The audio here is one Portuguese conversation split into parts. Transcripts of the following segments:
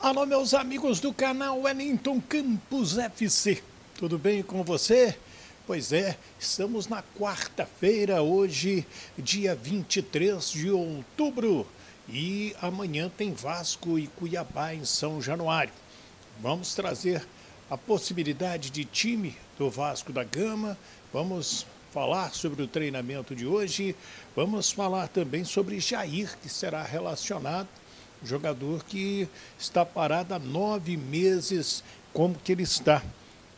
Alô, meus amigos do canal Wellington Campos FC. Tudo bem com você? Pois é, estamos na quarta-feira, hoje, dia 23 de outubro. E amanhã tem Vasco e Cuiabá em São Januário. Vamos trazer a possibilidade de time do Vasco da Gama. Vamos falar sobre o treinamento de hoje. Vamos falar também sobre Jair, que será relacionado jogador que está parado há nove meses, como que ele está.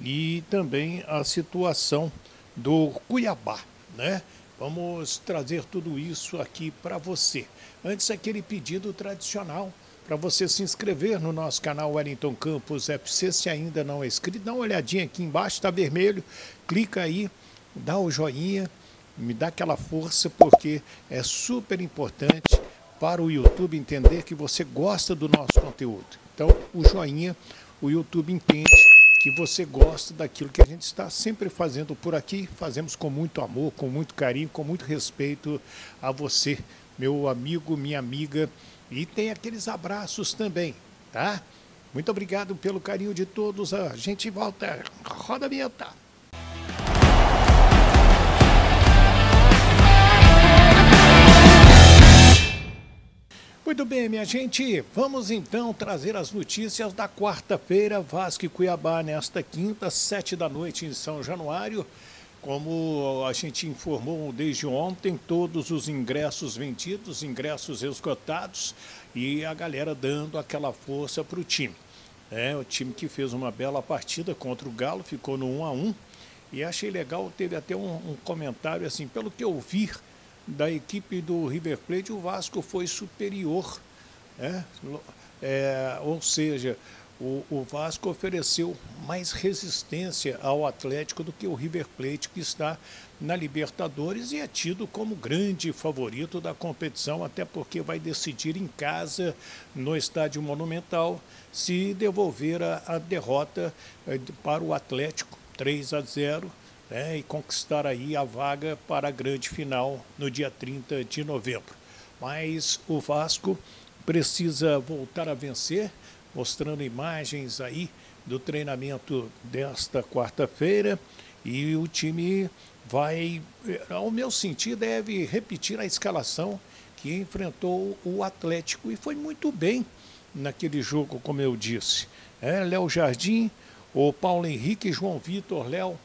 E também a situação do Cuiabá, né? Vamos trazer tudo isso aqui para você. Antes, aquele pedido tradicional para você se inscrever no nosso canal Wellington Campos FC, se ainda não é inscrito, dá uma olhadinha aqui embaixo, está vermelho, clica aí, dá o joinha, me dá aquela força, porque é super importante para o YouTube entender que você gosta do nosso conteúdo. Então, o joinha, o YouTube entende que você gosta daquilo que a gente está sempre fazendo por aqui. Fazemos com muito amor, com muito carinho, com muito respeito a você, meu amigo, minha amiga. E tem aqueles abraços também, tá? Muito obrigado pelo carinho de todos. A gente volta. Roda a vinheta. Muito bem, minha gente. Vamos então trazer as notícias da quarta-feira. Vasco e Cuiabá nesta quinta, sete da noite em São Januário. Como a gente informou desde ontem, todos os ingressos vendidos, ingressos esgotados e a galera dando aquela força para o time. É, o time que fez uma bela partida contra o Galo, ficou no 1 a 1 e achei legal, teve até um, um comentário assim, pelo que eu vi, da equipe do River Plate, o Vasco foi superior. Né? É, ou seja, o, o, Vasco ofereceu mais resistência ao Atlético do que o River Plate, que está na Libertadores e é tido como grande favorito da competição, até porque vai decidir em casa, no Estádio Monumental, se devolver a, a derrota eh, para o Atlético 3 a 0 né, e conquistar aí a vaga para a grande final no dia 30 de novembro. Mas o Vasco precisa voltar a vencer, mostrando imagens aí do treinamento desta quarta-feira e o time vai, ao meu sentir, deve repetir a escalação que enfrentou o Atlético e foi muito bem naquele jogo, como eu disse. É, Léo Jardim, o Paulo Henrique, João Vitor, Léo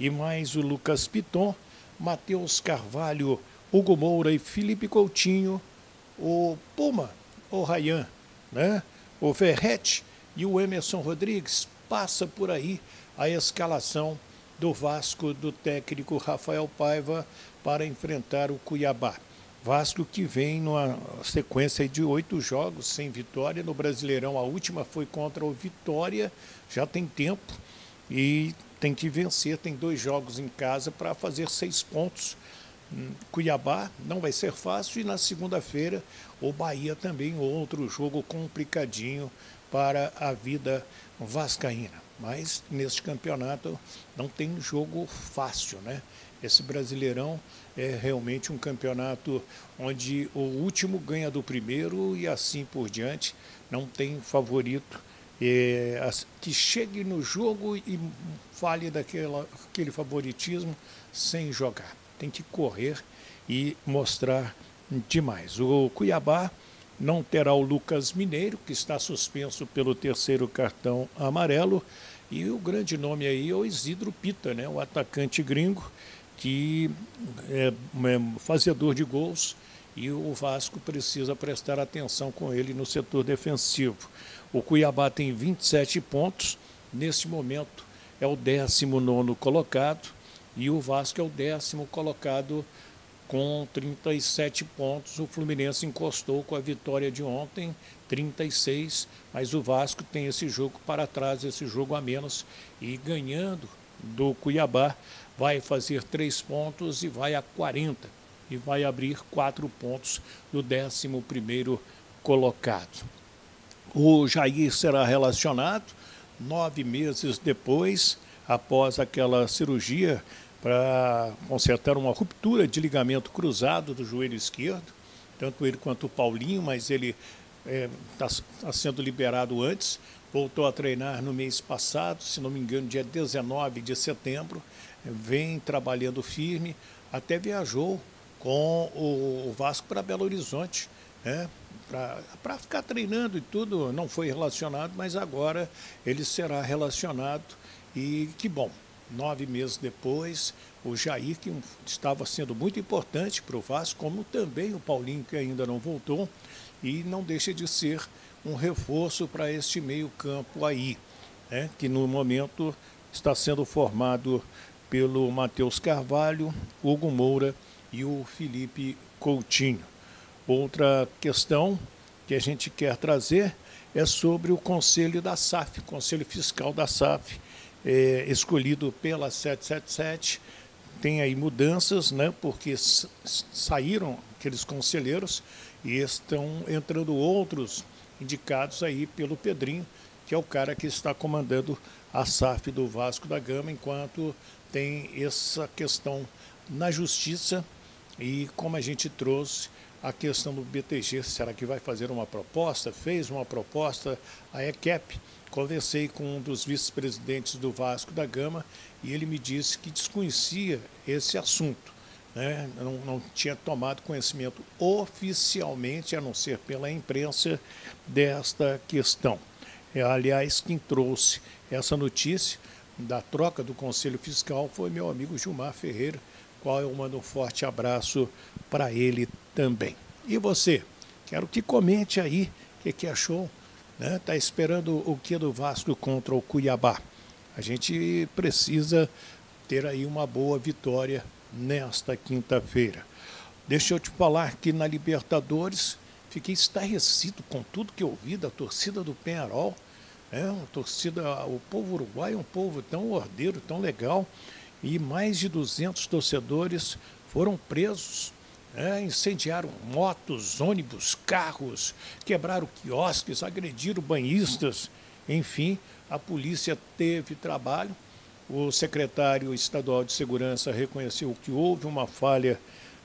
e mais o Lucas Piton, Matheus Carvalho, Hugo Moura e Felipe Coutinho, o Puma, o Rayan, né? o Ferrete e o Emerson Rodrigues. Passa por aí a escalação do Vasco do técnico Rafael Paiva para enfrentar o Cuiabá. Vasco que vem numa sequência de oito jogos sem vitória no Brasileirão. A última foi contra o Vitória, já tem tempo, e tem que vencer, tem dois jogos em casa para fazer seis pontos. Hum, Cuiabá não vai ser fácil e na segunda-feira o Bahia também, outro jogo complicadinho para a vida vascaína. Mas neste campeonato não tem jogo fácil, né? Esse Brasileirão é realmente um campeonato onde o último ganha do primeiro e assim por diante, não tem favorito é, que chegue no jogo e fale daquele favoritismo sem jogar. Tem que correr e mostrar demais. O Cuiabá não terá o Lucas Mineiro, que está suspenso pelo terceiro cartão amarelo, e o grande nome aí é o Isidro Pita, né? o atacante gringo, que é, é fazedor de gols e o Vasco precisa prestar atenção com ele no setor defensivo. O Cuiabá tem 27 pontos, neste momento é o 19 colocado e o Vasco é o décimo colocado com 37 pontos. O Fluminense encostou com a vitória de ontem, 36, mas o Vasco tem esse jogo para trás, esse jogo a menos, e ganhando do Cuiabá vai fazer três pontos e vai a 40 e vai abrir quatro pontos do 11 colocado. O Jair será relacionado nove meses depois, após aquela cirurgia para consertar uma ruptura de ligamento cruzado do joelho esquerdo, tanto ele quanto o Paulinho, mas ele está é, tá, tá sendo liberado antes, voltou a treinar no mês passado, se não me engano, dia 19 de setembro, vem trabalhando firme, até viajou com o Vasco para Belo Horizonte, né? Para ficar treinando e tudo, não foi relacionado, mas agora ele será relacionado e que bom. Nove meses depois, o Jair, que estava sendo muito importante para o Vasco, como também o Paulinho, que ainda não voltou, e não deixa de ser um reforço para este meio-campo aí, né, que no momento está sendo formado pelo Matheus Carvalho, Hugo Moura e o Felipe Coutinho. Outra questão que a gente quer trazer é sobre o Conselho da SAF, Conselho Fiscal da SAF, é, escolhido pela 777. Tem aí mudanças, né, porque saíram aqueles conselheiros e estão entrando outros indicados aí pelo Pedrinho, que é o cara que está comandando a SAF do Vasco da Gama, enquanto tem essa questão na justiça e como a gente trouxe a questão do BTG, será que vai fazer uma proposta? Fez uma proposta, a ECAP. Conversei com um dos vice-presidentes do Vasco da Gama e ele me disse que desconhecia esse assunto né, não, não, tinha tomado conhecimento oficialmente, a não ser pela imprensa, desta questão. É, aliás, quem trouxe essa notícia da troca do Conselho Fiscal foi meu amigo Gilmar Ferreira, qual eu mando um forte abraço para ele também. E você? Quero que comente aí o que, que achou. Né? Tá esperando o que do Vasco contra o Cuiabá? A gente precisa ter aí uma boa vitória nesta quinta-feira. Deixa eu te falar que na Libertadores fiquei estarrecido com tudo que eu vi da torcida do Penharol. É uma torcida, o povo uruguaio é um povo tão ordeiro, tão legal, e mais de 200 torcedores foram presos. É, incendiaram motos, ônibus, carros, quebraram quiosques, agrediram banhistas. Enfim, a polícia teve trabalho o secretário estadual de segurança reconheceu que houve uma falha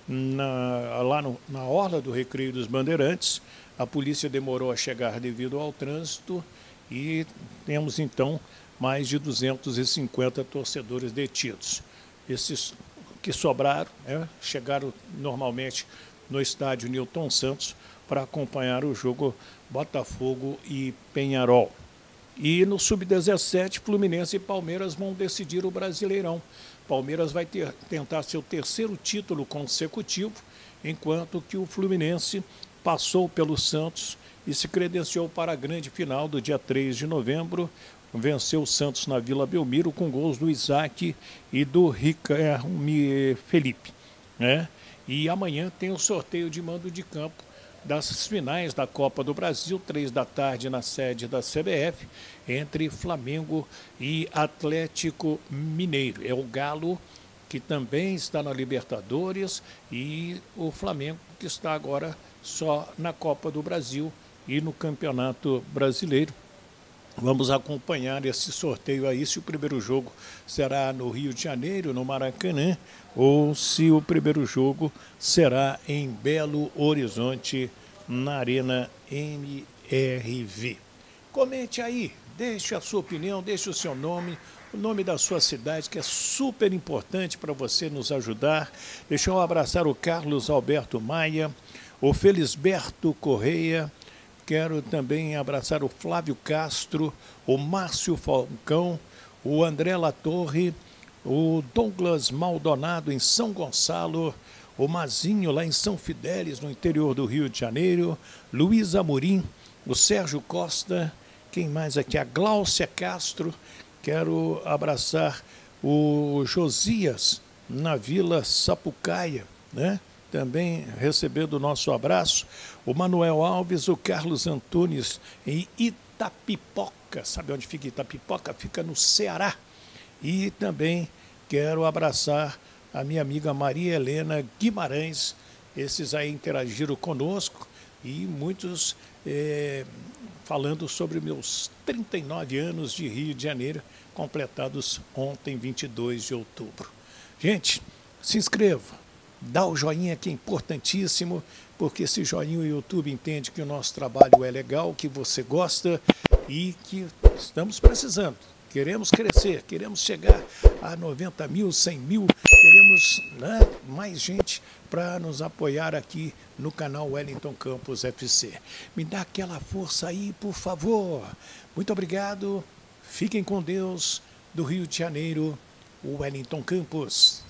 na, lá no, na orla do Recreio dos Bandeirantes. A polícia demorou a chegar devido ao trânsito e temos então mais de 250 torcedores detidos. Esses que sobraram né, chegaram normalmente no estádio Newton Santos para acompanhar o jogo Botafogo e Penharol. E no Sub-17, Fluminense e Palmeiras vão decidir o Brasileirão. Palmeiras vai ter, tentar seu terceiro título consecutivo, enquanto que o Fluminense passou pelo Santos e se credenciou para a grande final do dia 3 de novembro. Venceu o Santos na Vila Belmiro com gols do Isaac e do Ricardo Felipe. Né? E amanhã tem o sorteio de mando de campo das finais da Copa do Brasil, três da tarde na sede da CBF, entre Flamengo e Atlético Mineiro. É o Galo que também está na Libertadores e o Flamengo que está agora só na Copa do Brasil e no Campeonato Brasileiro. Vamos acompanhar esse sorteio aí, se o primeiro jogo será no Rio de Janeiro, no Maracanã, ou se o primeiro jogo será em Belo Horizonte, na Arena MRV. Comente aí, deixe a sua opinião, deixe o seu nome, o nome da sua cidade, que é super importante para você nos ajudar. Deixa eu abraçar o Carlos Alberto Maia, o Felisberto Correia, Quero também abraçar o Flávio Castro, o Márcio Falcão, o André Latorre, o Douglas Maldonado em São Gonçalo, o Mazinho lá em São Fidélis, no interior do Rio de Janeiro, Luiz Amorim, o Sérgio Costa, quem mais aqui? A Gláucia Castro. Quero abraçar o Josias na Vila Sapucaia, né? Também recebendo o nosso abraço, o Manuel Alves, o Carlos Antunes em Itapipoca. Sabe onde fica Itapipoca? Fica no Ceará. E também quero abraçar a minha amiga Maria Helena Guimarães. Esses aí interagiram conosco e muitos é, falando sobre meus 39 anos de Rio de Janeiro, completados ontem, 22 de outubro. Gente, se inscreva, dá o joinha que é importantíssimo, porque esse joinha o YouTube entende que o nosso trabalho é legal, que você gosta e que estamos precisando. Queremos crescer, queremos chegar a 90 mil, 100 mil, queremos né, mais gente para nos apoiar aqui no canal Wellington Campos FC. Me dá aquela força aí, por favor. Muito obrigado. Fiquem com Deus. Do Rio de Janeiro, Wellington Campos.